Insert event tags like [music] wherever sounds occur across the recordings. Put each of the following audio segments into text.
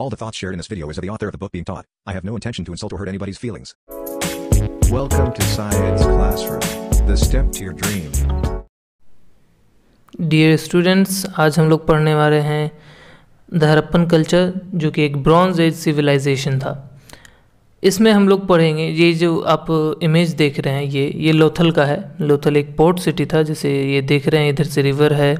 All the thoughts shared in this video is of the author of the book being taught. I have no intention to insult or hurt anybody's feelings. Welcome to Science Classroom, the step to your dream. Dear students आज हम लोग पढ़ने वाले हैं the Harappan culture जो कि एक bronze age civilisation था इसमें हम लोग पढ़ेंगे ये जो आप इमेज देख रहे हैं ये ये लोथल का है लोथल एक पोर्ट सिटी था जैसे ये देख रहे हैं इधर से रिवर है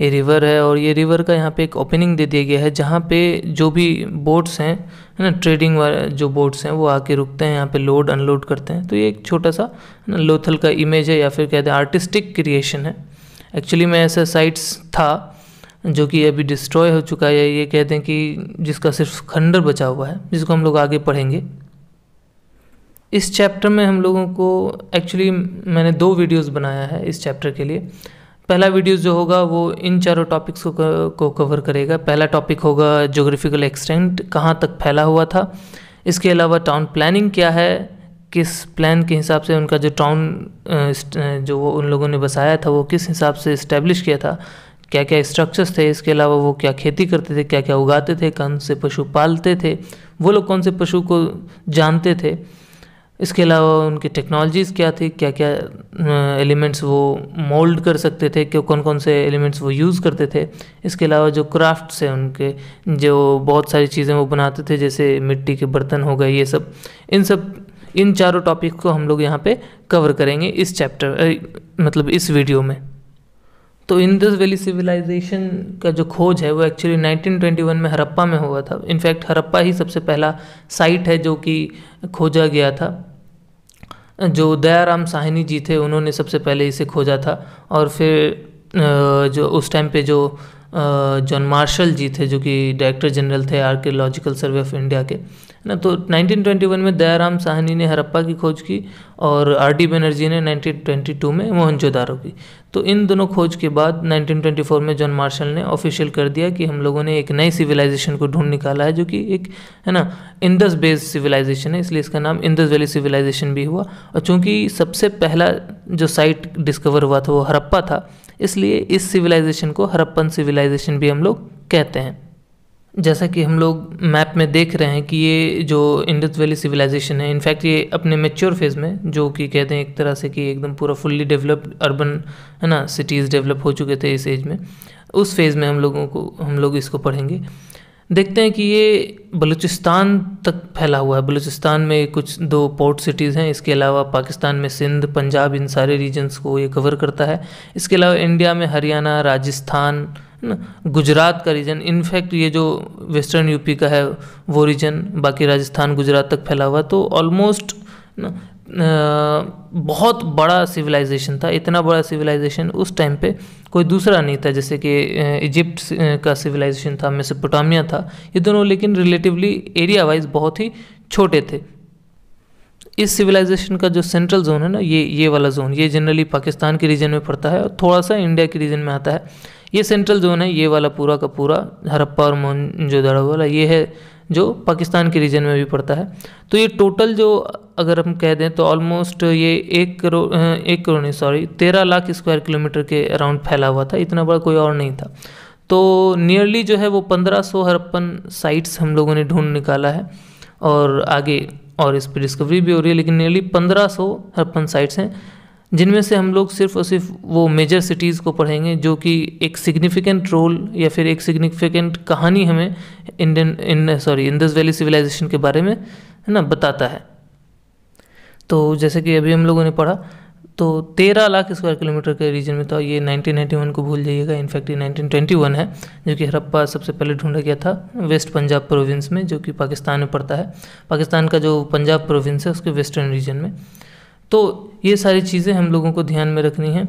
ये रिवर है और ये रिवर का यहाँ पे एक ओपनिंग दे दिया गया है, जहाँ पे जो भी बोट्स हैं, है ना ट्रेडिंग वाले जो बोट्स हैं, वो आके रुकते हैं, यहाँ पे लोड अनलोड करते हैं। तो ये एक छोटा सा लोथल का इमेज है या फिर कहते हैं आर्टिस्टिक क्रिएशन है। एक्चुअली में ऐसा साइट्स था, जो कि अभी डिस्ट्रॉय हो चुका है, ये कहते हैं कि जिसका सिर्फ़ खंडर बचा हुआ है, जिसको हम लोग आगे पढ़ेंगे। इस चैप्टर में हम लोगों को एक्चुअली मैंने दो वीडियोस बनाया है इस चैप्टर के लिए। पहला वीडियो जो होगा वो इन चारों टॉपिक्स को को कवर करेगा। पहला टॉपिक होगा जोग्राफिकल एक्सटेंट कहाँ तक फैला हुआ था। इसके अलावा टाउन प्लानिंग क्या है, किस प्लान के हिसाब से उनका जो टाउन जो वो उन लोगों ने बसाया था, वो किस हिसाब से इस्टेब्लिश किया था क्या क्या स्ट्रक्चर्स थे, इसके अलावा वो क्या खेती करते थे क्या क्या उगाते थे, कौन से पशु पालते थे, वो लोग कौन से पशु को जानते थे इसके अलावा उनकी टेक्नोलॉजीज़ क्या थी? क्या क्या एलिमेंट्स वो मोल्ड कर सकते थे? क्यों कौन कौन से एलिमेंट्स वो यूज़ करते थे? इसके अलावा जो क्राफ्ट्स हैं उनके, जो बहुत सारी चीज़ें वो बनाते थे, जैसे मिट्टी के बर्तन हो गए, ये सब। इन सब, इन चारों टॉपिक को हम लोग यहाँ पे कवर करेंगे इस चैप्टर मतलब इस वीडियो में। तो इंदस वैली सिविलाइजेशन का जो खोज है, वो एक्चुअली 1921 में हरप्पा में हुआ था। इनफैक्ट हरप्पा ही सबसे पहला साइट है जो कि खोजा गया था। जो दयाराम साहिनी जी थे, उन्होंने सबसे पहले इसे खोजा था और फिर जो उस टाइम पे जो जॉन मार्शल जी थे, जो कि डायरेक्टर जनरल थे आर्कियोलॉजिकल सर्वे ऑफ़ इंडिया के ना? तो 1921 में दयाराम साहनी ने हरप्पा की खोज की और आर डी बनर्जी ने 1922 में मोहनजोदारो की। तो इन दोनों खोज के बाद 1924 में जॉन मार्शल ने ऑफिशियल कर दिया कि हम लोगों ने एक नई सिविलाइजेशन को ढूंढ निकाला है, जो कि एक, है ना इंदस बेस्ड सिविलाइजेशन है, इसलिए इसका नाम इंदस वैली सिविलाइजेशन भी हुआ। और चूँकि सबसे पहला जो साइट डिस्कवर हुआ था वो हरप्पा था इसलिए इस सिविलाइजेशन को हरप्पन सिविलाइजेशन भी हम लोग कहते हैं। जैसा कि हम लोग मैप में देख रहे हैं कि ये जो इंडस वैली सिविलाइजेशन है इनफैक्ट ये अपने मेच्योर फ़ेज़ में, जो कि कहते हैं एक तरह से कि एकदम पूरा फुल्ली डेवलप्ड अर्बन है ना सिटीज़ डेवलप हो चुके थे इस एज में, उस फ़ेज़ में हम लोगों को, हम लोग इसको पढ़ेंगे। देखते हैं कि ये बलूचिस्तान तक फैला हुआ है। बलूचिस्तान में कुछ दो पोर्ट सिटीज़ हैं। इसके अलावा पाकिस्तान में सिंध, पंजाब, इन सारे रीजन्स को ये कवर करता है। इसके अलावा इंडिया में हरियाणा, राजस्थान गुजरात का रीजन इनफैक्ट ये जो वेस्टर्न यूपी का है, वो रीजन बाकी राजस्थान, गुजरात तक फैला हुआ तो ऑलमोस्ट बहुत बड़ा सिविलाइजेशन था, इतना बड़ा सिविलाइजेशन उस टाइम पे कोई दूसरा नहीं था, जैसे कि इजिप्ट का सिविलाइजेशन था मेसोपोटामिया था, ये दोनों लेकिन रिलेटिवली एरिया वाइज बहुत ही छोटे थे। इस सिविलाइजेशन का जो सेंट्रल जोन है ना, ये ये वाला जोन ये जनरली पाकिस्तान के रीजन में पड़ता है और थोड़ा सा इंडिया के रीजन में आता है। ये सेंट्रल जोन है, ये वाला पूरा का पूरा, हरप्पा और मोहनजोदड़ो वाला, ये है जो पाकिस्तान के रीजन में भी पड़ता है। तो ये टोटल जो अगर हम कह दें तो ऑलमोस्ट ये एक करोड़ एक करोड़ नहीं सॉरी तेरह लाख स्क्वायर किलोमीटर के अराउंड फैला हुआ था, इतना बड़ा कोई और नहीं था। तो नियरली जो है वो पंद्रह सौ हरप्पन साइट्स हम लोगों ने ढूंढ निकाला है और आगे और इस पर डिस्कवरी भी हो रही है, लेकिन नियरली पंद्रह सौ हरप्पन साइट्स हैं। जिनमें से हम लोग सिर्फ़ और सिर्फ़ वो मेजर सिटीज़ को पढ़ेंगे, जो कि एक सिग्निफिकेंट रोल या फिर एक सिग्निफिकेंट कहानी हमें इंडियन इन सॉरी इंदस वैली सिविलाइजेशन के बारे में, है ना, बताता है। तो जैसे कि अभी हम लोगों ने पढ़ा तो तेरह लाख स्क्वायर किलोमीटर के रीजन में था, ये 1991 को भूल जाइएगा इनफैक्ट ये 1921 है, जो कि हरप्पा सबसे पहले ढूंढा गया था वेस्ट पंजाब प्रोविंस में, जो कि पाकिस्तान में पड़ता है। पाकिस्तान का जो पंजाब प्रोविंस है, उसके वेस्टर्न रीजन में। तो ये सारी चीज़ें हम लोगों को ध्यान में रखनी है।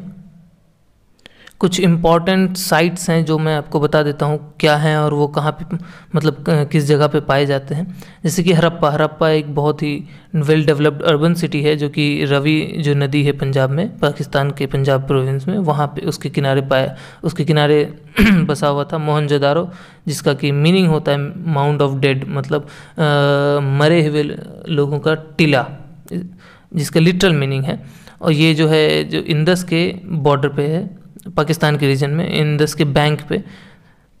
कुछ इंपॉर्टेंट साइट्स हैं जो मैं आपको बता देता हूँ क्या हैं और वो कहाँ पे मतलब किस जगह पे पाए जाते हैं। जैसे कि हरप्पा हरप्पा एक बहुत ही वेल डेवलप्ड अर्बन सिटी है जो कि रवि जो नदी है पंजाब में पाकिस्तान के पंजाब प्रोविंस में वहाँ पे उसके किनारे पाया उसके किनारे [clears throat] बसा हुआ था मोहनजोदारो जिसका कि मीनिंग होता है माउंट ऑफ़ डेड मतलब आ, मरे हुए लोगों का टीला। जिसका लिटरल मीनिंग है, और ये जो है, जो इंदस के बॉर्डर पे है, पाकिस्तान के रीजन में इंदस के बैंक पे।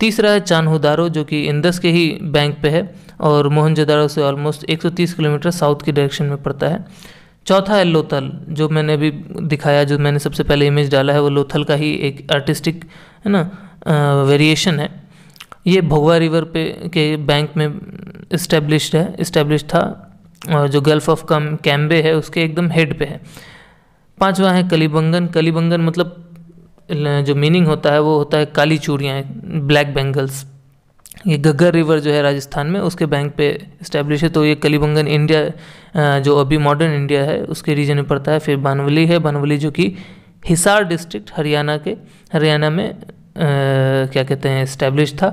तीसरा है चानहुदारो, जो कि इंदस के ही बैंक पे है, और मोहनजोदारो से ऑलमोस्ट 130 किलोमीटर साउथ की डायरेक्शन में पड़ता है। चौथा है लोथल, जो मैंने अभी दिखाया, जो मैंने सबसे पहले इमेज डाला है, वो लोथल का ही एक आर्टिस्टिक है ना वेरिएशन है। ये भगवा रिवर पे के बैंक में इस्टेब्लिश्ड है इस्टेब्लिश था। जो गल्फ ऑफ़ कम कैम्बे है उसके एकदम हेड पे है। पांचवा है कलीबंगन। कलीबंगन मतलब जो मीनिंग होता है वो होता है काली चूड़ियाँ ब्लैक बेंगल्स ये गग्गर रिवर जो है राजस्थान में उसके बैंक पे इस्टेब्लिश है। तो ये कलीबंगन इंडिया जो अभी मॉडर्न इंडिया है उसके रीजन में पड़ता है। फिर बनवली है। बनवली जो कि हिसार डिस्ट्रिक्ट हरियाणा के हरियाणा में आ, क्या कहते हैं इस्टेब्लिश था।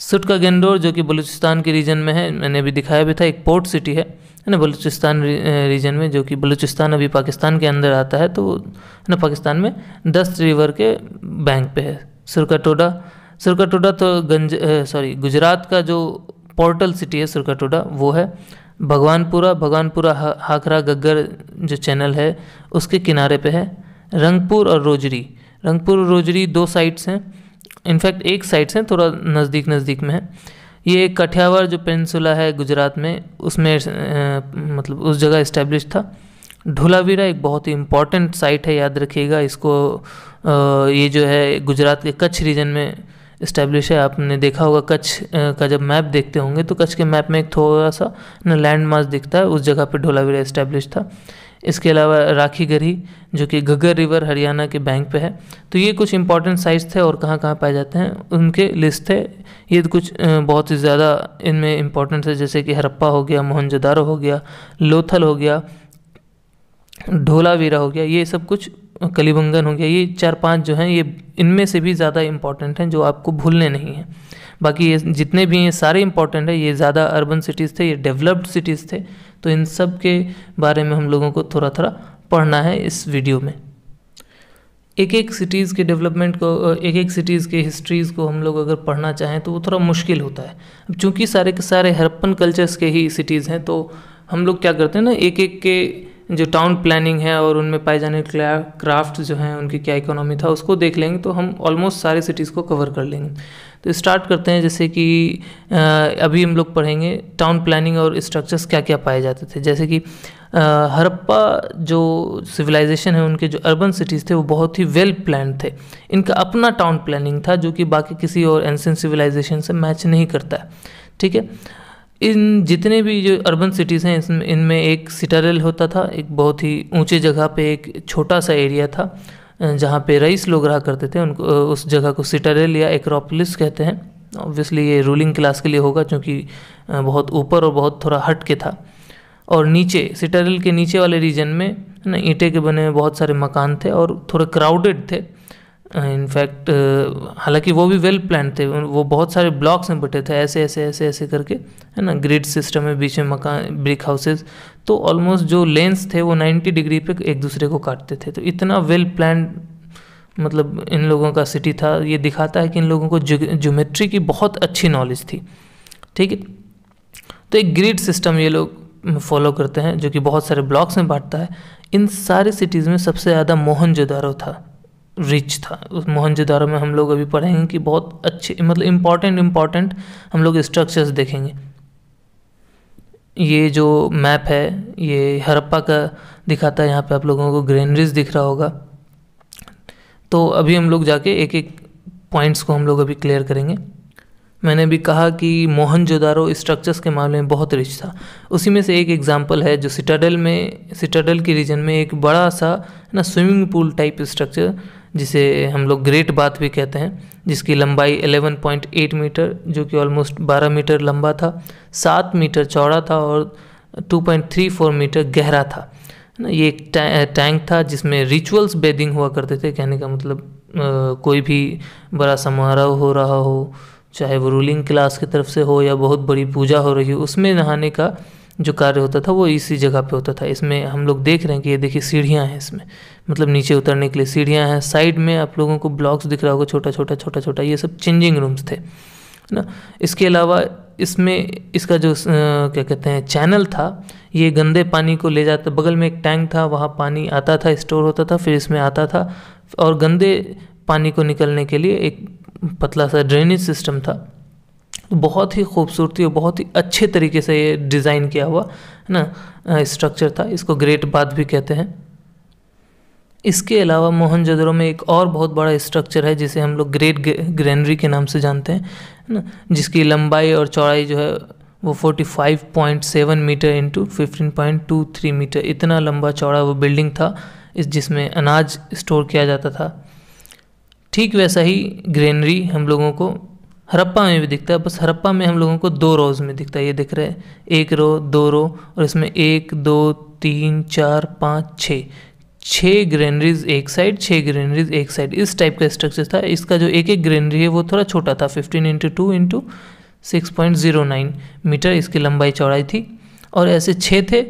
सुटका गेंडोर, जो कि बलूचिस्तान के रीजन में है, मैंने अभी दिखाया भी था, एक पोर्ट सिटी है है ना, बलूचिस्तान रीजन में, जो कि बलूचिस्तान अभी पाकिस्तान के अंदर आता है तो है ना, पाकिस्तान में दस रिवर के बैंक पे है। सुरकाटोडा सुरकाटोडा तो गंज सॉरी गुजरात का जो पोर्टल सिटी है, सुरकाटोडा, वो है भगवानपुरा भगवानपुरा हाखरा गग्गर जो चैनल है, उसके किनारे पे है रंगपुर और रोजरी। रंगपुर और रोजरी दो साइड्स हैं इनफैक्ट एक साइड से थोड़ा नज़दीक नज़दीक में है। ये कठियावाड़ जो पेंसुला है गुजरात में उसमें मतलब उस जगह इस्टेब्लिश था। ढोलावीरा एक बहुत ही इंपॉर्टेंट साइट है याद रखिएगा। इसको आ, ये जो है गुजरात के कच्छ रीजन में इस्टेब्लिश है। आपने देखा होगा कच्छ का जब मैप देखते होंगे तो कच्छ के मैप में एक थोड़ा सा ना लैंड मार्क दिखता है उस जगह पर ढोलावीरा इस्टेब्लिश था। इसके अलावा राखी गरी, जो कि घग्गर रिवर हरियाणा के बैंक पे है। तो ये कुछ इंपॉर्टेंट साइट्स थे और कहाँ कहाँ पाए जाते हैं, उनके लिस्ट थे। ये तो कुछ बहुत ही ज़्यादा इनमें इंपॉर्टेंट है जैसे कि हरप्पा हो गया मोहनजोदारो हो गया, लोथल हो गया, ढोलावीरा हो गया, ये सब कुछ कलीबंगन हो गया। ये चार पाँच जो हैं, ये इनमें से भी ज़्यादा इंपॉर्टेंट हैं, जो आपको भूलने नहीं हैं। बाकी ये जितने भी हैं सारे इंपॉर्टेंट है। ये ज़्यादा अर्बन सिटीज़ थे, ये डेवलप्ड सिटीज़ थे। तो इन सब के बारे में हम लोगों को थोड़ा थोड़ा पढ़ना है इस वीडियो में। एक एक सिटीज़ के डेवलपमेंट को एक एक सिटीज़ के हिस्ट्रीज़ को हम लोग अगर पढ़ना चाहें तो वो थोड़ा मुश्किल होता है। अब चूँकि सारे के सारे हरप्पन कल्चर्स के ही सिटीज़ हैं तो हम लोग क्या करते हैं ना एक एक के जो टाउन प्लानिंग है और उनमें पाए जाने क्राफ्ट जो हैं, उनकी क्या इकोनॉमी था, उसको देख लेंगे तो हम ऑलमोस्ट सारे सिटीज़ को कवर कर लेंगे। तो स्टार्ट करते हैं, जैसे कि अभी हम लोग पढ़ेंगे टाउन प्लानिंग और स्ट्रक्चर्स क्या क्या पाए जाते थे। जैसे कि हरप्पा जो सिविलाइजेशन है, उनके जो अर्बन सिटीज़ थे, वो बहुत ही वेल प्लान थे। इनका अपना टाउन प्लानिंग था, जो कि बाकी किसी और एंशियंट सिविलाइजेशन से मैच नहीं करता है। ठीक है? इन जितने भी जो अर्बन सिटीज़ हैं, इसमें, इनमें एक सिटारेल होता था, एक बहुत ही ऊँचे जगह पे एक छोटा सा एरिया था जहाँ पे रईस लोग रहा करते थे, उनको उस जगह को सिटारेल या एक्रोपोलिस कहते हैं। ऑब्वियसली ये रूलिंग क्लास के लिए होगा, क्योंकि बहुत ऊपर और बहुत थोड़ा हट के था। और नीचे सिटारेल के नीचे वाले रीजन में ना, ईंटे के बने बहुत सारे मकान थे और थोड़े क्राउडेड थे। इनफैक्ट हालाँकि वो भी वेल प्लान थे वो बहुत सारे ब्लॉक्स में बटे थे, ऐसे ऐसे ऐसे ऐसे करके, है ना ग्रिड सिस्टम में बीच में मकान ब्रिक हाउसेज तो ऑलमोस्ट जो लेंस थे वो 90 डिग्री पे एक दूसरे को काटते थे। तो इतना वेल प्लान मतलब इन लोगों का सिटी था, ये दिखाता है कि इन लोगों को ज्योमेट्री की बहुत अच्छी नॉलेज थी। ठीक है? तो एक ग्रिड सिस्टम ये लोग फॉलो करते हैं, जो कि बहुत सारे ब्लॉक्स में बांटता है। इन सारे सिटीज़ में सबसे ज़्यादा मोहनजोदारो था। रिच था। उस मोहनजोदारो में हम लोग अभी पढ़ेंगे कि बहुत अच्छे मतलब इंपॉर्टेंट इंपॉर्टेंट हम लोग स्ट्रक्चर्स देखेंगे। ये जो मैप है, ये हरप्पा का दिखाता है, यहाँ पे आप लोगों को ग्रेनरीज दिख रहा होगा। तो अभी हम लोग जाके एक एक पॉइंट्स को हम लोग अभी क्लियर करेंगे। मैंने भी कहा कि मोहनजोदारो स्ट्रक्चर्स के मामले में बहुत रिच था। उसी में से एक एग्जांपल है जो सिटाडल में सिटाडल के रीजन में एक बड़ा सा ना स्विमिंग पूल टाइप स्ट्रक्चर जिसे हम लोग ग्रेट बाथ भी कहते हैं जिसकी लंबाई 11.8 मीटर जो कि ऑलमोस्ट 12 मीटर लंबा था 7 मीटर चौड़ा था और 2.34 मीटर गहरा था। ना ये एक टैंक था जिसमें रिचुअल्स बेदिंग हुआ करते थे कहने का मतलब आ, कोई भी बड़ा समारोह हो रहा हो चाहे वो रूलिंग क्लास की तरफ़ से हो या बहुत बड़ी पूजा हो रही हो उसमें नहाने का जो कार्य होता था वो इसी जगह पे होता था। इसमें हम लोग देख रहे हैं कि ये देखिए सीढ़ियाँ हैं इसमें। मतलब नीचे उतरने के लिए सीढ़ियाँ हैं, साइड में आप लोगों को ब्लॉक्स दिख रहा होगा, छोटा छोटा छोटा छोटा, ये सब चेंजिंग रूम्स थे ना? इसके अलावा इसमें इसका जो क्या कहते हैं चैनल था, ये गंदे पानी को ले जाता, बगल में एक टैंक था, वहाँ पानी आता था स्टोर होता था, फिर इसमें आता था, और गंदे पानी को निकलने के लिए एक पतला सा ड्रेनेज सिस्टम था। तो बहुत ही खूबसूरती और बहुत ही अच्छे तरीके से ये डिज़ाइन किया हुआ, है ना? स्ट्रक्चर था, इसको ग्रेट बाथ भी कहते हैं। इसके अलावा मोहनजोदड़ो में एक और बहुत बड़ा स्ट्रक्चर है, जिसे हम लोग ग्रेट ग्रेनरी के नाम से जानते हैं ना? जिसकी लंबाई और चौड़ाई जो है, वो 45.7 मीटर इंटू फिफ्टीन मीटर इतना लंबा चौड़ा वो बिल्डिंग था, इस जिसमें अनाज स्टोर किया जाता था। ठीक वैसा ही ग्रेनरी हम लोगों को हरप्पा में भी दिखता है, बस हरप्पा में हम लोगों को दो रोज़ में दिखता है, ये दिख रहा है। एक रो दो रो और इसमें एक, दो, तीन, चार, पाँच छः छः ग्रेनरीज एक साइड छः ग्रेनरीज एक साइड इस टाइप का स्ट्रक्चर था। इसका जो एक एक ग्रेनरी है, वो थोड़ा छोटा था। Fifteen into two into six point zero nine metre. इसकी लंबाई चौड़ाई थी। और ऐसे छः थे।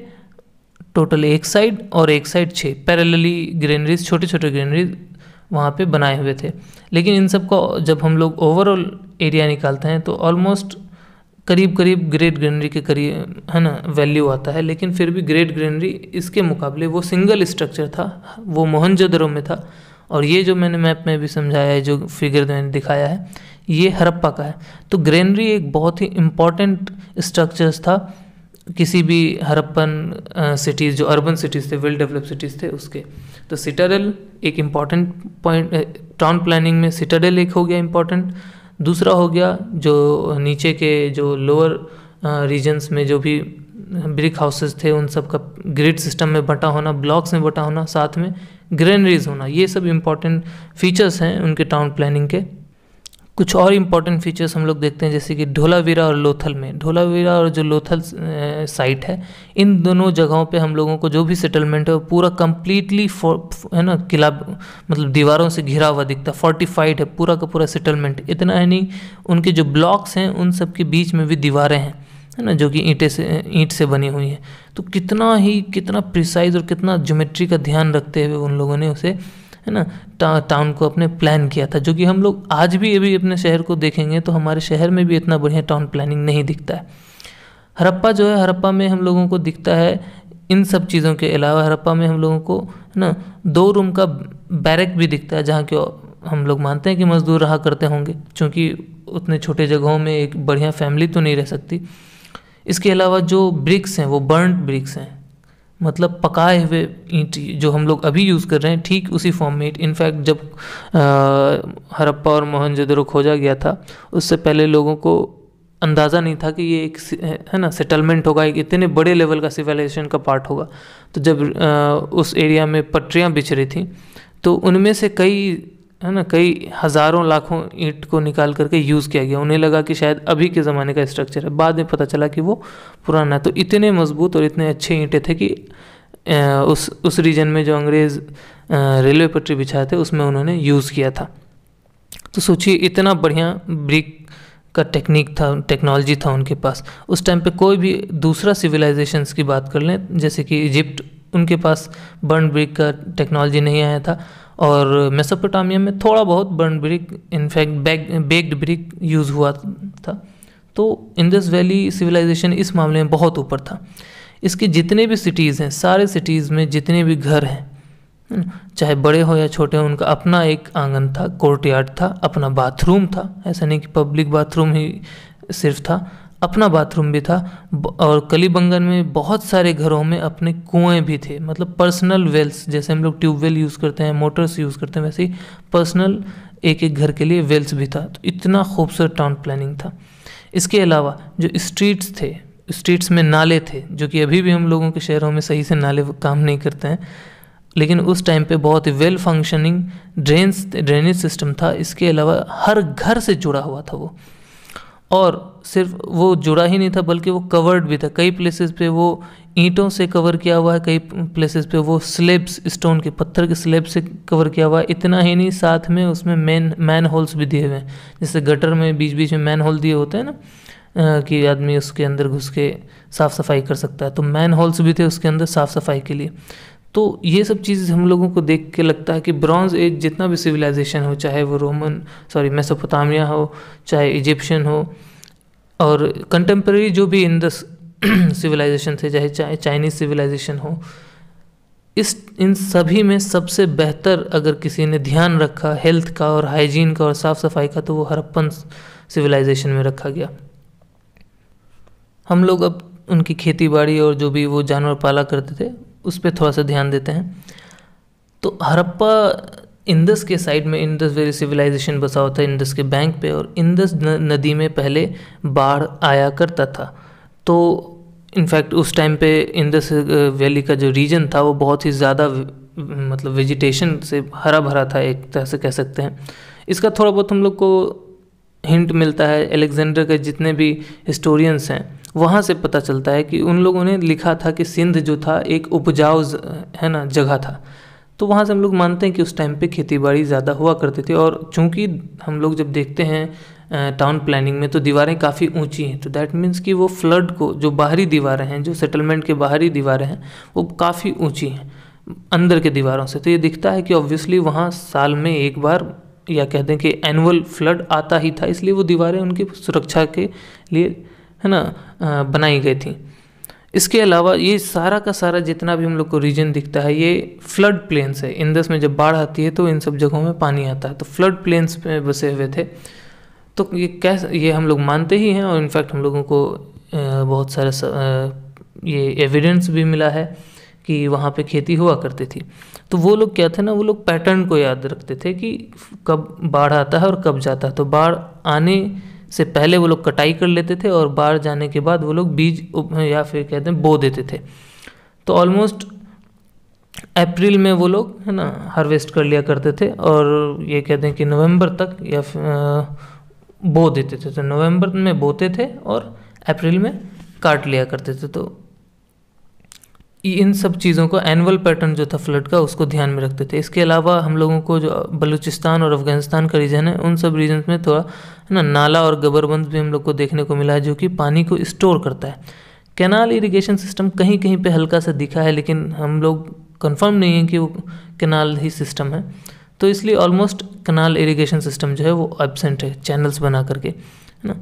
टोटल एक साइड और एक साइड छः पैरेलली ग्रेनरीज छोटे छोटे ग्रेनरीज वहाँ पे बनाए हुए थे। लेकिन इन सबको जब हम लोग ओवरऑल एरिया निकालते हैं तो ऑलमोस्ट करीब करीब ग्रेट ग्रेनरी के करीब, है ना वैल्यू आता है, लेकिन फिर भी ग्रेट ग्रेनरी इसके मुकाबले वो सिंगल स्ट्रक्चर था, वो मोहनजोदड़ो में था, और ये जो मैंने मैप में भी समझाया है, जो फिगर मैंने दिखाया है, ये हरप्पा का है। तो ग्रेनरी एक बहुत ही इंपॉर्टेंट स्ट्रक्चर्स था, किसी भी हरप्पन सिटीज़ जो अर्बन सिटीज़ थे वेल डेवलप सिटीज़ थे उसके। तो सिटाडेल एक इंपॉर्टेंट पॉइंट टाउन प्लानिंग में सिटाडेल एक हो गया इंपॉर्टेंट दूसरा हो गया जो नीचे के जो लोअर रीजन्स में जो भी ब्रिक हाउसेस थे, उन सब का ग्रिड सिस्टम में बटा होना ब्लॉक्स में बटा होना, साथ में ग्रेनरीज होना, ये सब इंपॉर्टेंट फीचर्स हैं उनके टाउन प्लानिंग के। कुछ और इंपॉर्टेंट फीचर्स हम लोग देखते हैं, जैसे कि ढोलावीरा और लोथल में। ढोलावीरा और जो लोथल साइट है, इन दोनों जगहों पे हम लोगों को जो भी सेटलमेंट है, वो पूरा कम्प्लीटली है ना, किला मतलब दीवारों से घिरा हुआ दिखता है फोर्टिफाइड है, पूरा का पूरा सेटलमेंट इतना है नहीं, उनके जो ब्लॉक्स हैं, उन सब के बीच में भी दीवारें हैं, है ना, जो कि ईंटे से, ईंट से बनी हुई हैं। तो कितना ही, कितना प्रिसाइज और कितना ज्योमेट्री का ध्यान रखते हुए उन लोगों ने उसे है ना टा, टाउन को अपने प्लान किया था जो कि हम लोग आज भी अभी अपने शहर को देखेंगे तो हमारे शहर में भी इतना बढ़िया टाउन प्लानिंग नहीं दिखता है। हरप्पा जो है हरप्पा में हम लोगों को दिखता है इन सब चीज़ों के अलावा हरप्पा में हम लोगों को है ना दो रूम का बैरक भी दिखता है जहाँ के हम लोग मानते हैं कि मज़दूर रहा करते होंगे क्योंकि उतने छोटे जगहों में एक बढ़िया फैमिली तो नहीं रह सकती। इसके अलावा जो ब्रिक्स हैं वो बर्न ब्रिक्स हैं मतलब पकाए हुए ईंट जो हम लोग अभी यूज़ कर रहे हैं ठीक उसी फॉर्म में। ईंट इनफैक्ट जब हरप्पा और मोहनजोदड़ो खोजा गया था उससे पहले लोगों को अंदाज़ा नहीं था कि ये एक है ना सेटलमेंट होगा एक इतने बड़े लेवल का सिविलाइजेशन का पार्ट होगा। तो जब आ, उस एरिया में पटरियाँ बिछ रही थी तो उनमें से कई है ना, कई हज़ारों लाखों ईंट को निकाल करके यूज़ किया गया। उन्हें लगा कि शायद अभी के ज़माने का स्ट्रक्चर है। बाद में पता चला कि वो पुराना है। तो इतने मज़बूत और इतने अच्छे ईंटें थे कि उस उस रीजन में जो अंग्रेज़ रेलवे पटरी बिछाए थे, उसमें उन्होंने यूज़ किया था। तो सोचिए, इतना बढ़िया ब्रिक का टेक्निक था टेक्नोलॉजी था उनके पास। उस टाइम पे कोई भी दूसरा सिविलाइजेशंस की बात कर लें, जैसे कि इजिप्ट उनके पास बर्न ब्रिक का टेक्नोलॉजी नहीं आया था। और मेसोपोटामिया में थोड़ा बहुत burn brick, in fact bag, baked brick use हुआ था। तो इंडस वैली सिविलाइजेशन इस मामले में बहुत ऊपर था। इसके जितने भी सिटीज़ हैं, सारे सिटीज़ में जितने भी घर हैं चाहे बड़े हो या छोटे हो, उनका अपना एक आँगन था कोर्ट यार्ड था, अपना बाथरूम था। ऐसा नहीं कि पब्लिक बाथरूम ही सिर्फ़ था। अपना बाथरूम भी था और कलीबंगन में बहुत सारे घरों में अपने कुएँ भी थे। मतलब पर्सनल वेल्स जैसे हम लोग ट्यूबवेल यूज़ करते हैं मोटर्स यूज़ करते हैं, वैसे ही पर्सनल एक एक घर के लिए वेल्स भी था। तो इतना खूबसूरत टाउन प्लानिंग था। इसके अलावा जो स्ट्रीट्स थे स्ट्रीट्स में नाले थे, जो कि अभी भी हम लोगों के शहरों में सही से नाले काम नहीं करते हैं, लेकिन उस टाइम पे बहुत ही well functioning drains drainage system था। इसके अलावा हर घर से जुड़ा हुआ था वो। और सिर्फ़ वो जुड़ा ही नहीं था, बल्कि वो कवर्ड भी था। कई प्लेसेस पे वो ईंटों से कवर किया हुआ है, कई प्लेसेस पे वो स्लेब्स स्टोन के, पत्थर के स्लेब से कवर किया हुआ है। इतना ही नहीं, साथ में उसमें मैन मैन होल्स भी दिए हुए हैं। जैसे गटर में बीच बीच में मैन होल दिए होते हैं ना कि आदमी उसके अंदर घुस के साफ़ सफ़ाई कर सकता है। तो मैन होल्स भी थे उसके अंदर साफ़ सफ़ाई के लिए। तो ये सब चीज़ हम लोगों को देख के लगता है कि ब्रॉन्ज एज जितना भी सिविलाइजेशन हो, चाहे वो रोमन, सॉरी, मेसोपोटामिया हो, चाहे इजिप्शियन हो, और कंटेम्प्रेरी जो भी इन द [clears throat] सिविलाइजेशन थे, चाहे चाहे चाइनीज़ सिविलाइजेशन हो, इस, इन सभी में सबसे बेहतर अगर किसी ने ध्यान रखा, हेल्थ का और हाइजीन का और साफ़ सफ़ाई का तो वो हरप्पन सिविलाइजेशन में रखा गया। हम लोग अब उनकी खेती बाड़ी और जो भी वो जानवर पाला करते थे उस पर थोड़ा सा ध्यान देते हैं। तो हरप्पा इंदस के साइड में इंदस वेरी सिविलाइजेशन बसा होता है इंदस के बैंक पे और इंदस नदी में पहले बाढ़ आया करता था। तो इनफैक्ट उस टाइम पे इंदस वैली का जो रीजन था वो बहुत ही ज़्यादा मतलब वेजिटेशन से हरा भरा था एक तरह से कह सकते हैं। इसका थोड़ा बहुत हम लोग को हिंट मिलता है। एलेक्जेंडर के जितने भी हिस्टोरियंस हैं वहाँ से पता चलता है कि उन लोगों ने लिखा था कि सिंध जो था, एक उपजाऊ है ना, जगह था। तो वहाँ से हम लोग मानते हैं कि उस टाइम पे खेती बाड़ी ज़्यादा हुआ करती थी और चूँकि हम लोग जब देखते हैं टाउन प्लानिंग में तो दीवारें काफ़ी ऊँची हैं तो दैट मीन्स कि वो फ्लड को, जो बाहरी दीवारें हैं, जो सेटलमेंट के बाहरी दीवारें हैं, वो काफ़ी ऊँची हैं, अंदर के दीवारों से। तो ये दिखता है कि ऑब्वियसली वहाँ साल में एक बार या कह दें कि एनुअल फ्लड आता ही था, इसलिए वो दीवारें उनकी सुरक्षा के लिए है ना बनाई गई थी। इसके अलावा ये सारा का सारा जितना भी हम लोग को रीजन दिखता है, ये फ्लड प्लेन्स है। इंदस में जब बाढ़ आती है तो इन सब जगहों में पानी आता है। तो फ्लड प्लेन्स में बसे हुए थे। तो ये कैसे, ये हम लोग मानते ही हैं और इनफैक्ट हम लोगों को बहुत सारे ये एविडेंस भी मिला है कि वहाँ पे खेती हुआ करती थी। तो वो लोग क्या थे ना, वो लोग पैटर्न को याद रखते थे कि कब बाढ़ आता है और कब जाता है। तो बाढ़ आने से पहले वो लोग कटाई कर लेते थे और बाढ़ जाने के बाद वो लोग बीज या फिर कहते हैं, बो देते थे। तो ऑलमोस्ट अप्रैल में वो लोग, है ना हार्वेस्ट कर लिया करते थे और ये कहते हैं कि नवंबर तक या बो देते थे। तो नवंबर में बोते थे और अप्रैल में काट लिया करते थे। तो इन सब चीज़ों को एनुअल पैटर्न जो था फ्लड का, उसको ध्यान में रखते थे। इसके अलावा हम लोगों को जो बलूचिस्तान और अफ़गानिस्तान का रीजन है, उन सब रीजन में थोड़ा, है ना, नाला और गबरबंद भी हम लोग को देखने को मिला है, जो कि पानी को स्टोर करता है। कैनाल इरिगेशन सिस्टम कहीं कहीं पे हल्का सा दिखा है, लेकिन हम लोग कंफर्म नहीं है कि वो कैनाल ही सिस्टम है। तो इसलिए ऑलमोस्ट कैनाल इरिगेशन सिस्टम जो है, वो एबसेंट है चैनल्स बना करके, है ना।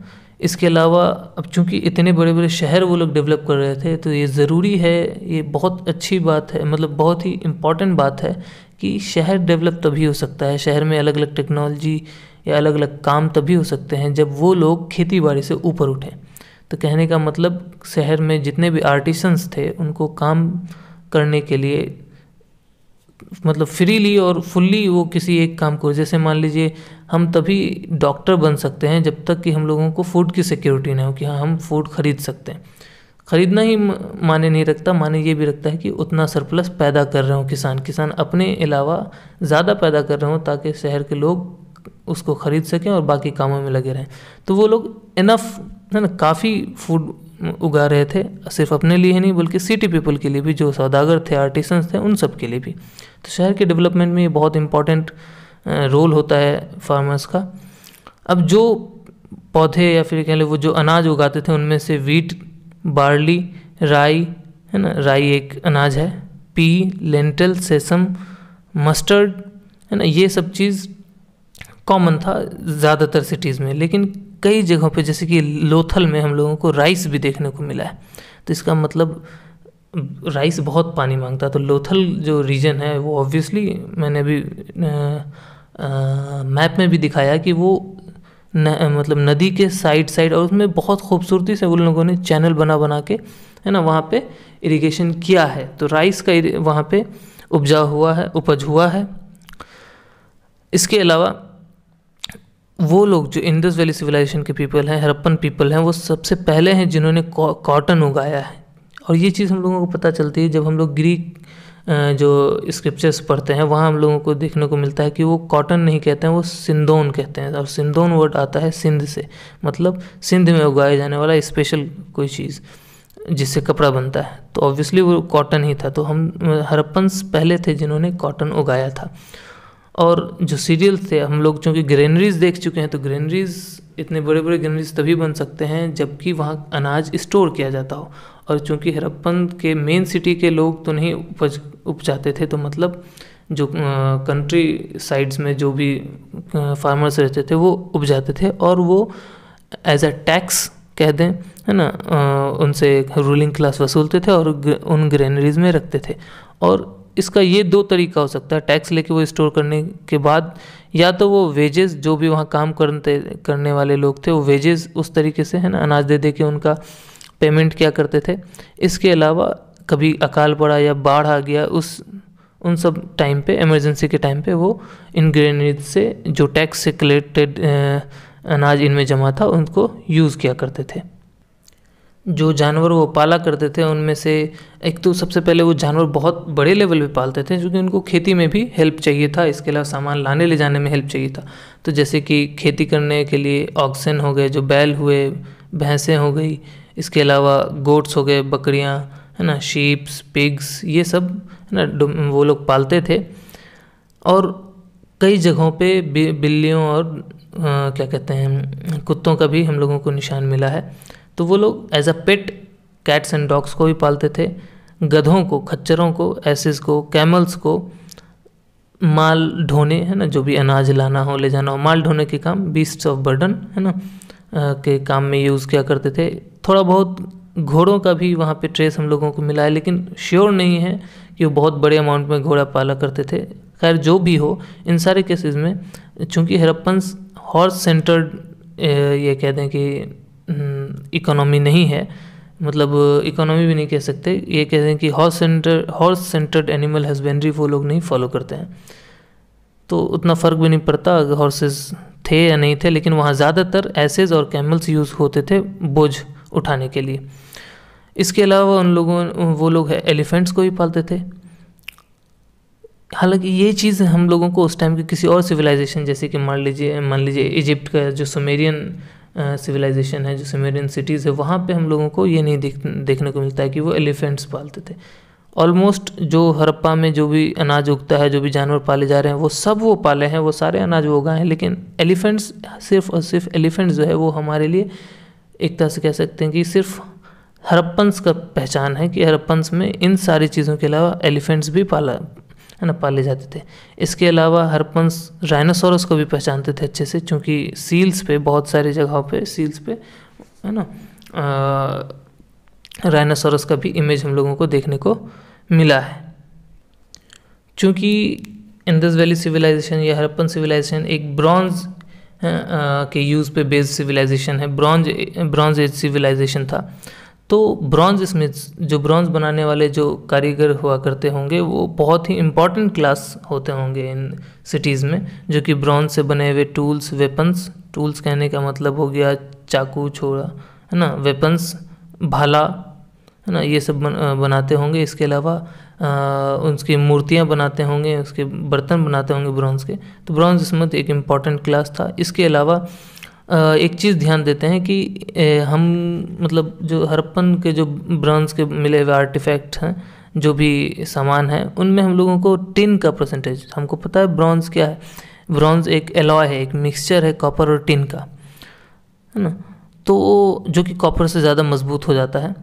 इसके अलावा, अब चूँकि इतने बड़े बड़े शहर वो लोग डेवलप कर रहे थे तो ये ज़रूरी है, ये बहुत अच्छी बात है मतलब बहुत ही इंपॉर्टेंट बात है कि शहर डेवलप तभी हो सकता है। शहर में अलग अलग टेक्नोलॉजी या अलग अलग काम तभी हो सकते हैं जब वो लोग खेती बाड़ी से ऊपर उठें। तो कहने का मतलब शहर में जितने भी आर्टिसंस थे, उनको काम करने के लिए मतलब फ्रीली और फुल्ली वो किसी एक काम को, जैसे मान लीजिए हम तभी डॉक्टर बन सकते हैं जब तक कि हम लोगों को फ़ूड की सिक्योरिटी ना हो कि हाँ हम फ़ूड खरीद सकते हैं। खरीदना ही माने नहीं रखता, माने ये भी रखता है कि उतना सरप्लस पैदा कर रहे हो किसान। किसान अपने अलावा ज़्यादा पैदा कर रहे हो ताकि शहर के लोग उसको ख़रीद सकें और बाकी कामों में लगे रहें। तो वो लोग इनफ है ना, काफ़ी फ़ूड उगा रहे थे, सिर्फ़ अपने लिए ही नहीं, बल्कि सिटी पीपल के लिए भी, जो सौदागर थे आर्टिसंस थे, उन सब के लिए भी। तो शहर के डेवलपमेंट में ये बहुत इंपॉर्टेंट रोल होता है फार्मर्स का। अब जो पौधे या फिर कह लें वो जो अनाज उगाते थे, उनमें से वीट बार्ली राई है ना? राई एक अनाज है। पी लेंटल सेसम मस्टर्ड है ना? ये सब चीज़ कॉमन था ज़्यादातर सिटीज़ में। लेकिन कई जगहों पे, जैसे कि लोथल में हम लोगों को राइस भी देखने को मिला है। तो इसका मतलब राइस बहुत पानी माँगता तो लोथल जो रीजन है, वो ऑब्वियसली मैंने अभी मैप में भी दिखाया कि वो न, मतलब नदी के साइड साइड और उसमें बहुत खूबसूरती से उन लोगों ने चैनल बना बना के है ना वहाँ पे इरिगेशन किया है। तो राइस का वहाँ पे उपजा हुआ है उपज हुआ है। इसके अलावा वो लोग जो इंडस वैली सिविलाइजेशन के पीपल हैं हरप्पन पीपल हैं वो सबसे पहले हैं जिन्होंने कॉटन उगाया है। और ये चीज़ हम लोगों को पता चलती है जब हम लोग ग्रीक जो स्क्रिप्चर्स पढ़ते हैं, वहाँ हम लोगों को देखने को मिलता है कि वो कॉटन नहीं कहते हैं, वो सिंदोन कहते हैं। और सिंदोन वर्ड आता है सिंध से मतलब सिंध में उगाए जाने वाला स्पेशल कोई चीज़ जिससे कपड़ा बनता है। तो ऑब्वियसली वो कॉटन ही था। तो हम, हरप्पन्स पहले थे जिन्होंने कॉटन उगाया था। और जो सीरियल थे, हम लोग चूँकि ग्रेनरीज देख चुके हैं तो ग्रेनरीज इतने बड़े बड़े ग्रेनरीज तभी बन सकते हैं जबकि वहाँ अनाज स्टोर किया जाता हो। और चूँकि हरप्पन के मेन सिटी के लोग तो नहीं उपज, उपजाते थे तो मतलब जो कंट्री साइड्स में जो भी फार्मर्स रहते थे, वो उपजाते थे और वो एज अ टैक्स कह दें, है ना उनसे रूलिंग क्लास वसूलते थे और उन ग्रेनरीज में रखते थे। और इसका ये दो तरीका हो सकता है टैक्स लेके वो स्टोर करने के बाद, या तो वो वेजेस जो भी वहाँ काम करते, करने वाले लोग थे, वो वेजेस उस तरीके से, है ना, अनाज दे दे के उनका पेमेंट किया करते थे? इसके अलावा कभी अकाल पड़ा या बाढ़ आ गया, उस, उन सब टाइम पे इमरजेंसी के टाइम पे वो इन ग्रेनेड से, जो टैक्स से कलेक्टेड अनाज इनमें जमा था, उनको यूज़ किया करते थे। जो जानवर वो पाला करते थे, उनमें से एक तो सबसे पहले वो जानवर बहुत बड़े लेवल पे पालते थे, क्योंकि उनको खेती में भी हेल्प चाहिए था, इसके अलावा सामान लाने ले जाने में हेल्प चाहिए था। तो जैसे कि खेती करने के लिए ऑक्सन हो गए, जो बैल हुए, भैंसें हो गई इसके अलावा गोट्स हो गए बकरियाँ है ना शीप्स पिग्स ये सब है ना वो लोग पालते थे। और कई जगहों पे बिल्लियों और आ, क्या कहते हैं कुत्तों का भी हम लोगों को निशान मिला है। तो वो लोग as a pet cats and dogs को भी पालते थे। गधों को खच्चरों को एसिस को कैमल्स को माल ढोने है ना जो भी अनाज लाना हो ले जाना हो माल ढोने के काम बीस्ट ऑफ़ बर्डन है ना के काम में यूज़ किया करते थे। थोड़ा बहुत घोड़ों का भी वहाँ पे ट्रेस हम लोगों को मिला है, लेकिन श्योर नहीं है कि वो बहुत बड़े अमाउंट में घोड़ा पाला करते थे। खैर, जो भी हो, इन सारे केसेस में चूँकि हरप्पन हॉर्स सेंटर्ड ये कह दें कि इकोनॉमी नहीं है मतलब इकोनॉमी भी नहीं कह सकते। ये कह दें कि horse centre horse centred animal husbandry वो लोग नहीं फॉलो करते हैं। तो उतना फ़र्क भी नहीं पड़ता हॉर्सेस थे या नहीं थे, लेकिन वहाँ ज़्यादातर एसेज और कैमल्स यूज़ होते थे, बोझ। उठाने के लिए। इसके अलावा उन लोगों, वो लोग एलिफेंट्स को भी पालते थे। हालाँकि ये चीज़ हम लोगों को उस टाइम के किसी और सिविलाइजेशन जैसे कि मान लीजिए मान लीजिए इजिप्ट का जो सुमेरियन सिविलाइजेशन है, जो सुमेरियन सिटीज़ है, वहाँ पे हम लोगों को ये नहीं देख, देखने को मिलता है कि वो एलिफेंट्स पालते थे। ऑलमोस्ट जो हरप्पा में जो भी अनाज उगता है, जो भी जानवर पाले जा रहे हैं, वो सब वो पाले हैं, वो सारे अनाज वो उगाए हैं, लेकिन एलिफेंट्स सिर्फ़ और सिर्फ़ एलिफेंट्स जो है, वो हमारे लिए एक तरह से कह सकते हैं कि सिर्फ़ हरप्पन्स का पहचान है कि हरप्पन्स में इन सारी चीज़ों के अलावा एलिफेंट्स भी पाला, है ना, पाले जाते थे। इसके अलावा हरप्पन्स राइनोसोरस को भी पहचानते थे अच्छे से क्योंकि सील्स पे, बहुत सारी जगहों पे सील्स पे, है ना राइनोसोरस का भी इमेज हम लोगों को देखने को मिला है। चूँकि इंदस वैली सिविलाइजेशन या हरप्पन सिविलाइजेशन एक ब्रॉन्ज के यूज़ पे बेस्ड सिविलाइजेशन है। ब्रॉन्ज ब्रॉन्ज एज सिविलाइजेशन था। तो ब्रॉन्ज स्मिथ्स जो ब्रॉन्ज बनाने वाले जो कारीगर हुआ करते होंगे वो बहुत ही इंपॉर्टेंट क्लास होते होंगे इन सिटीज़ में जो कि ब्रॉन्ज से बने हुए टूल्स वेपन्स टूल्स कहने का मतलब हो गया चाकू छोड़ा है ना? वेपन्स भाला है ना? ये सब बन, बनाते होंगे। इसके अलावा उसकी मूर्तियाँ बनाते होंगे, उसके बर्तन बनाते होंगे ब्रॉन्ज के। तो ब्रॉन्ज स्मिथ एक इंपॉर्टेंट क्लास था। इसके अलावा एक चीज़ ध्यान देते हैं कि हम मतलब जो हरप्पन के जो ब्रॉन्ज के मिले हुए आर्टिफैक्ट हैं, जो भी सामान है, उनमें हम लोगों को टिन का परसेंटेज हमको पता है ब्रॉन्ज क्या है। ब्रॉन्ज एक एलॉय है, एक मिक्सचर है कॉपर और टिन का, है ना? तो जो कि कॉपर से ज़्यादा मज़बूत हो जाता है।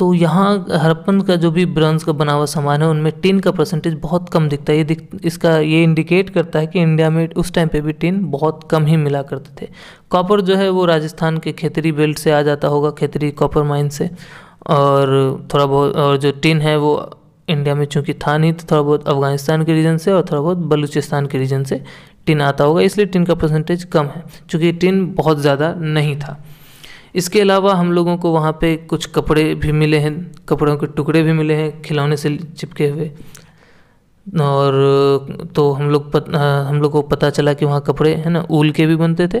तो यहाँ हरप्पन का जो भी ब्रॉन्ज का बना हुआ सामान है, उनमें टिन का परसेंटेज बहुत कम दिखता है। ये दिख, इसका ये इंडिकेट करता है कि इंडिया में उस टाइम पे भी टिन बहुत कम ही मिला करते थे। कॉपर जो है, वो राजस्थान के खेतरी बेल्ट से आ जाता होगा, खेतरी कॉपर माइन से। और थोड़ा बहुत, और जो टिन है, वो इंडिया में चूँकि था नहीं तो थोड़ा बहुत अफ़गानिस्तान के रीजन से और थोड़ा बहुत बलूचिस्तान के रीजन से टिन आता होगा, इसलिए टिन का परसेंटेज कम है, चूँकि टिन बहुत ज़्यादा नहीं था। इसके अलावा हम लोगों को वहाँ पे कुछ कपड़े भी मिले हैं कपड़ों के टुकड़े भी मिले हैं खिलौने से चिपके हुए। और तो हम लोग पत, हम लोग को पता चला कि वहाँ कपड़े हैं ना ऊल के भी बनते थे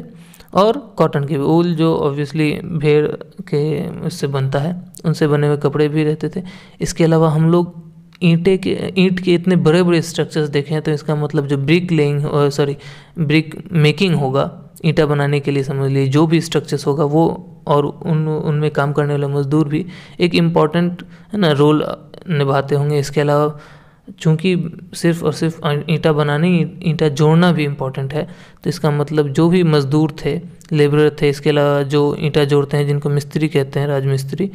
और कॉटन के भी। ऊल जो ऑब्वियसली भेड़ के उससे बनता है उनसे बने हुए कपड़े भी रहते थे। इसके अलावा हम लोग ईंटे के ईंट के इतने बड़े बड़े स्ट्रक्चर्स देखे हैं तो इसका मतलब जो brick laying sorry brick making होगा ईंटा बनाने के लिए समझ लीजिए, जो भी स्ट्रक्चर्स होगा वो और उन, उनमें काम करने वाले मज़दूर भी एक इंपॉर्टेंट है ना रोल निभाते होंगे। इसके अलावा चूँकि सिर्फ़ और सिर्फ़ ईंटा बनाने, ईंटा जोड़ना भी इंपॉर्टेंट है तो इसका मतलब जो भी मज़दूर थे लेबर थे, इसके अलावा जो ईंटा जोड़ते हैं, जिनको मिस्त्री कहते हैं, राजमिस्त्री,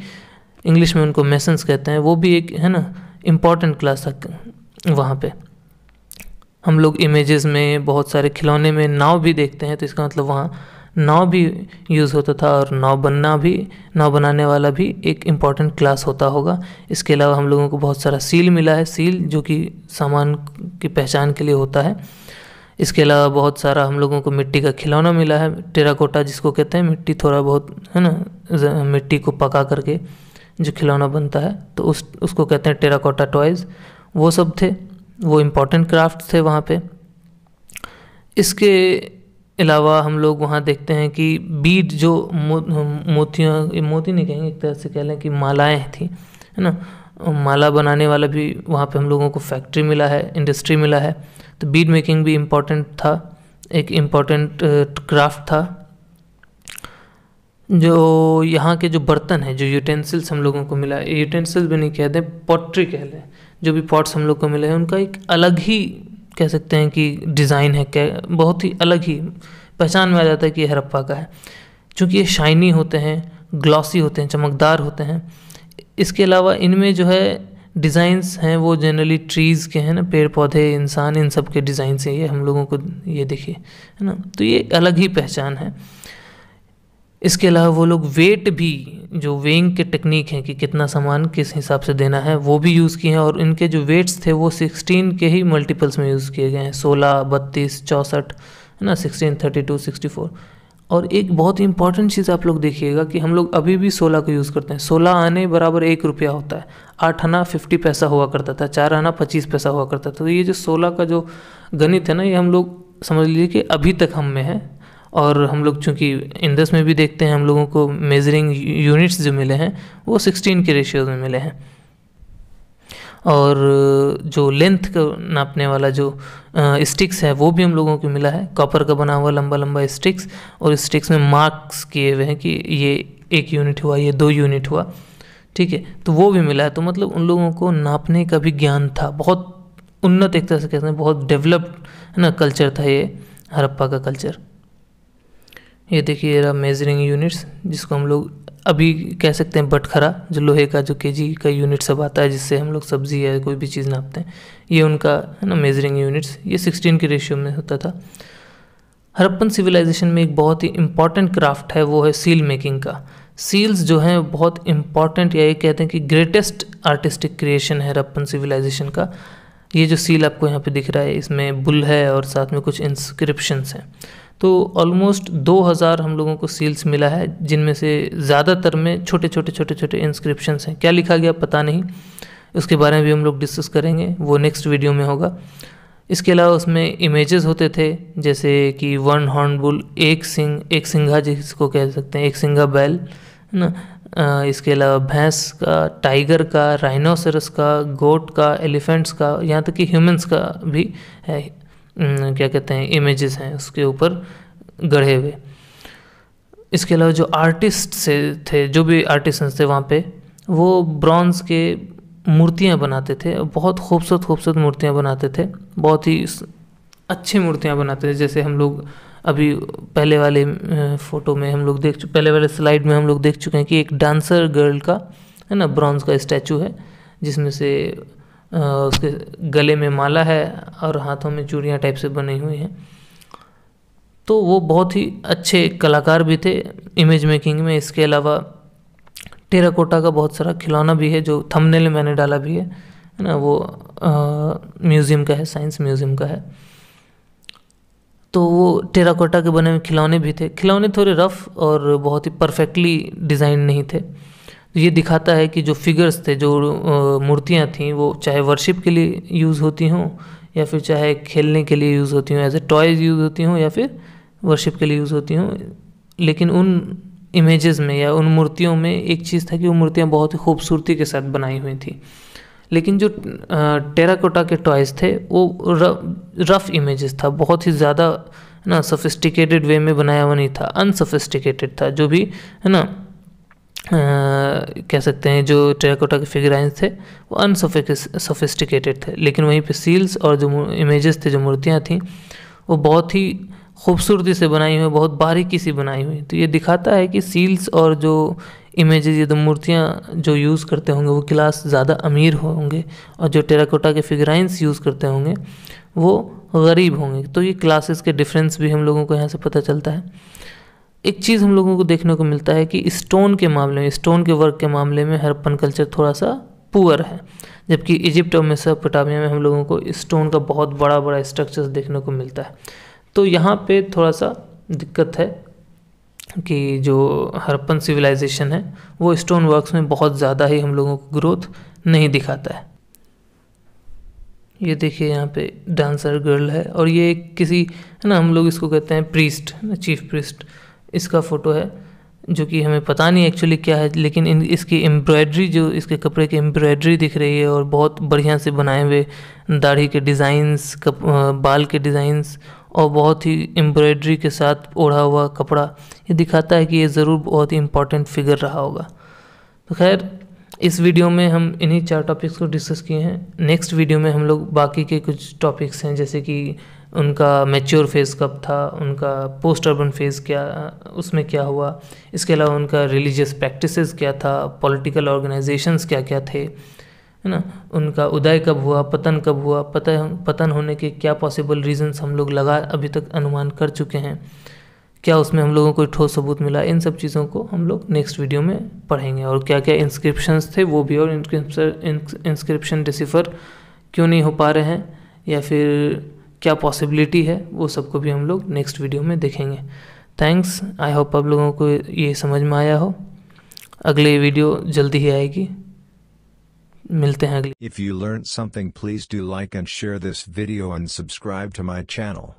इंग्लिश में उनको मैसन्स कहते हैं, वो भी एक, है ना इंपॉर्टेंट क्लास था वहाँ पे। हम लोग इमेजेस में, बहुत सारे खिलौने में नाव भी देखते हैं तो इसका मतलब वहाँ नाव भी यूज़ होता था और नाव बनना भी, नाव बनाने वाला भी एक इंपॉर्टेंट क्लास होता होगा। इसके अलावा हम लोगों को बहुत सारा सील मिला है। सील जो कि सामान की पहचान के लिए होता है। इसके अलावा बहुत सारा हम लोगों को मिट्टी का खिलौना मिला है। टेराकोटा जिसको कहते हैं, मिट्टी थोड़ा बहुत, है ना मिट्टी को पका करके जो खिलौना बनता है तो उस, उसको कहते हैं टेराकोटा टॉयज़ वो सब थे। वो इम्पोर्टेंट क्राफ्ट थे वहाँ पे। इसके अलावा हम लोग वहाँ देखते हैं कि बीड जो मोतियाँ मोती नहीं कहेंगे, एक तरह से कह लें कि मालाएँ थी, है ना? माला बनाने वाला भी वहाँ पे हम लोगों को फैक्ट्री मिला है इंडस्ट्री मिला है। तो बीड मेकिंग भी इम्पोर्टेंट था, एक इम्पोर्टेंट क्राफ्ट था। जो यहाँ के जो बर्तन हैं, जो यूटेंसिल्स हम लोगों को मिला यूटेंसिल्स भी नहीं कहते पॉट्री कह लें। जो भी पॉट्स हम लोग को मिले हैं, उनका एक अलग ही कह सकते हैं कि डिज़ाइन है क्या बहुत ही अलग ही पहचान में आ जाता है कि हरप्पा का है। क्योंकि ये शाइनी होते हैं ग्लॉसी होते हैं, चमकदार होते हैं, इसके अलावा इनमें जो है डिज़ाइंस हैं, वो जनरली ट्रीज़ के हैं ना पेड़ पौधे इंसान, इन सब के डिज़ाइन से ये हम लोगों को ये देखिए, है ना? तो ये अलग ही पहचान है। इसके अलावा वो लोग वेट भी, जो वेइंग के टेक्निक हैं कि कितना सामान किस हिसाब से देना है, वो भी यूज़ किए हैं और इनके जो वेट्स थे वो सिक्सटीन के ही मल्टीपल्स में यूज़ किए गए हैं। सोलह, बत्तीस, चौंसठ, है ना sixteen thirty two sixty four और एक बहुत ही इंपॉर्टेंट चीज़ आप लोग देखिएगा कि हम लोग अभी भी सोलह को यूज़ करते हैं। सोलह आने बराबर एक रुपया होता है। आठ आना फिफ्टी पैसा हुआ करता था, चार आना पच्चीस पैसा हुआ करता था। तो ये जो सोलह का जो गणित है ना, ये हम लोग समझ लीजिए कि अभी तक हम में है। और हम लोग चूँकि इंडस में भी देखते हैं, हम लोगों को मेजरिंग यूनिट्स जो मिले हैं, वो सिक्सटीन के रेशियोज में मिले हैं। और जो लेंथ का नापने वाला जो स्टिक्स है, वो भी हम लोगों को मिला है। कॉपर का बना हुआ लंबा लंबा स्टिक्स और स्टिक्स में मार्क्स किए हुए हैं कि ये एक यूनिट हुआ, ये दो यूनिट हुआ। ठीक है तो वो भी मिला है। तो मतलब उन लोगों को नापने का भी ज्ञान था। बहुत उन्नत एक तरह से कहते हैं, बहुत डेवलप्ड है ना कल्चर था ये, हरप्पा का कल्चर ये देखिए रहा मेजरिंग यूनिट्स जिसको हम लोग अभी कह सकते हैं बटखरा, जो लोहे का, जो केजी का यूनिट सब आता है, जिससे हम लोग सब्ज़ी या कोई भी चीज़ नापते हैं। ये उनका है ना मेजरिंग यूनिट्स ये सिक्सटीन के रेशियो में होता था। हरप्पन सिविलाइजेशन में एक बहुत ही इंपॉर्टेंट क्राफ्ट है, वो है सील मेकिंग का। सील्स जो हैं, बहुत इंपॉर्टेंट या ये कहते हैं कि ग्रेटेस्ट आर्टिस्टिक क्रिएशन है हरप्पन सिविलाइजेशन का। ये जो सील आपको यहाँ पे दिख रहा है, इसमें बुल है और साथ में कुछ इंस्क्रिप्शंस हैं। तो ऑलमोस्ट 2000 हम लोगों को सील्स मिला है, जिनमें से ज़्यादातर में छोटे छोटे छोटे छोटे इंस्क्रिप्शंस हैं। क्या लिखा गया पता नहीं। उसके बारे में भी हम लोग डिस्कस करेंगे। वो नेक्स्ट वीडियो में होगा। इसके अलावा उसमें इमेजेस होते थे, जैसे कि वन हॉर्न बुल एक सिंग एक सिंघा जिसको कह सकते हैं, एक सिंघा बैल, है ना? इसके अलावा भैंस का टाइगर का राइनोसरस का गोट का एलिफेंट्स का, यहाँ तक कि ह्यूमंस का भी है। क्या कहते हैं इमेजेस हैं उसके ऊपर गढ़े हुए। इसके अलावा जो आर्टिस्ट से थे, जो भी आर्टिस्ट थे वहाँ पे, वो ब्रॉन्ज के मूर्तियाँ बनाते थे, बहुत खूबसूरत खूबसूरत मूर्तियाँ बनाते थे, बहुत ही अच्छी मूर्तियाँ बनाते थे। जैसे हम लोग अभी पहले वाले फ़ोटो में हम लोग देख पहले वाले स्लाइड में हम लोग देख चुके हैं कि एक डांसर गर्ल का, है ना ब्रॉन्ज का स्टैचू है, जिसमें से उसके गले में माला है और हाथों में चूड़ियाँ टाइप से बनी हुई हैं। तो वो बहुत ही अच्छे कलाकार भी थे इमेज मेकिंग में। इसके अलावा टेराकोटा का बहुत सारा खिलौना भी है, जो थंबनेल में मैंने डाला भी है है ना? वो म्यूज़ियम का है साइंस म्यूज़ियम का है। तो वो टेराकोटा के बने हुए खिलौने भी थे। खिलौने थोड़े रफ़ और बहुत ही परफेक्टली डिज़ाइन नहीं थे। ये दिखाता है कि जो फिगर्स थे, जो मूर्तियाँ थीं, वो चाहे वर्शिप के लिए यूज़ होती हों, या फिर चाहे खेलने के लिए यूज़ होती हों एज ए टॉयज़ यूज़ होती हों, या फिर वर्शिप के लिए यूज़ होती हों, लेकिन उन इमेजेस में या उन मूर्तियों में एक चीज़ था कि वो मूर्तियाँ बहुत ही खूबसूरती के साथ बनाई हुई थी। लेकिन जो टेराकोटा के टॉयज़ थे, वो रफ इमेजेस था, बहुत ही ज़्यादा, ना सफिस्टिकेटेड वे में बनाया हुआ नहीं था अनसफिस्टिकेटेड था, जो भी, है ना कह सकते हैं जो टेराकोटा के फिगराइंस थे, वो अनसोफिस्टिकेटेड थे। लेकिन वहीं पे सील्स और जो इमेजेस थे, जो मूर्तियाँ थीं, वो बहुत ही खूबसूरती से बनाई हुई, बहुत बारीकी सी बनाई हुई। तो ये दिखाता है कि सील्स और जो इमेजेस ये तो मूर्तियाँ जो यूज़ करते होंगे, वो क्लास ज़्यादा अमीर होंगे और जो टेराकोटा के फिगराइंस यूज़ करते होंगे, वो गरीब होंगे। तो ये क्लासेस के डिफरेंस भी हम लोगों को यहाँ से पता चलता है। एक चीज़ हम लोगों को देखने को मिलता है कि स्टोन के मामले में, स्टोन के वर्क के मामले में हरप्पन कल्चर थोड़ा सा पुअर है। जबकि इजिप्ट और मेसोपोटामिया में हम लोगों को स्टोन का बहुत बड़ा बड़ा स्ट्रक्चर्स देखने को मिलता है। तो यहाँ पे थोड़ा सा दिक्कत है कि जो हरप्पन सिविलाइजेशन है, वो स्टोन वर्क्स में बहुत ज़्यादा ही हम लोगों को ग्रोथ नहीं दिखाता है। ये देखिए यहाँ पे डांसर गर्ल है और ये किसी, है ना, हम लोग इसको कहते हैं प्रीस्ट चीफ प्रीस्ट इसका फ़ोटो है, जो कि हमें पता नहीं एक्चुअली क्या है, लेकिन इन, इसकी एम्ब्रॉयड्री जो, इसके कपड़े की एम्ब्रॉयड्री दिख रही है और बहुत बढ़िया से बनाए हुए दाढ़ी के डिज़ाइंस बाल के डिज़ाइंस और बहुत ही एम्ब्रॉयड्री के साथ ओढ़ा हुआ कपड़ा, ये दिखाता है कि ये ज़रूर बहुत ही इंपॉर्टेंट फिगर रहा होगा। तो खैर, इस वीडियो में हम इन्हीं चार टॉपिक्स को डिस्कस किए हैं। नेक्स्ट वीडियो में हम लोग बाकी के कुछ टॉपिक्स हैं, जैसे कि उनका मैच्योर फ़ेज़ कब था, उनका पोस्ट अर्बन फ़ेज़ क्या, उसमें क्या हुआ? इसके अलावा उनका रिलीजियस प्रैक्टिसेस क्या था? पॉलिटिकल ऑर्गेनाइजेशंस क्या क्या थे? है ना? उनका उदय कब हुआ? पतन कब हुआ? पतन पतन होने के क्या पॉसिबल रीजंस हम लोग लगा अभी तक अनुमान कर चुके हैं? क्या उसमें हम लोगों को ठोस सबूत मिला? इन सब चीज़ों को हम लोग नेक्स्ट वीडियो में पढ़ेंगे। और क्या क्या इंस्क्रिप्शंस थे वो भी और इंस्क्रिप्शन डिसिफर क्यों नहीं हो पा रहे हैं? या फिर क्या पॉसिबिलिटी है, वो सबको भी हम लोग नेक्स्ट वीडियो में देखेंगे। थैंक्स आई होप आप लोगों को ये समझ में आया हो। अगले वीडियो जल्दी ही आएगी। मिलते हैं अगले। If you learn something please do like and share this video and subscribe to my channel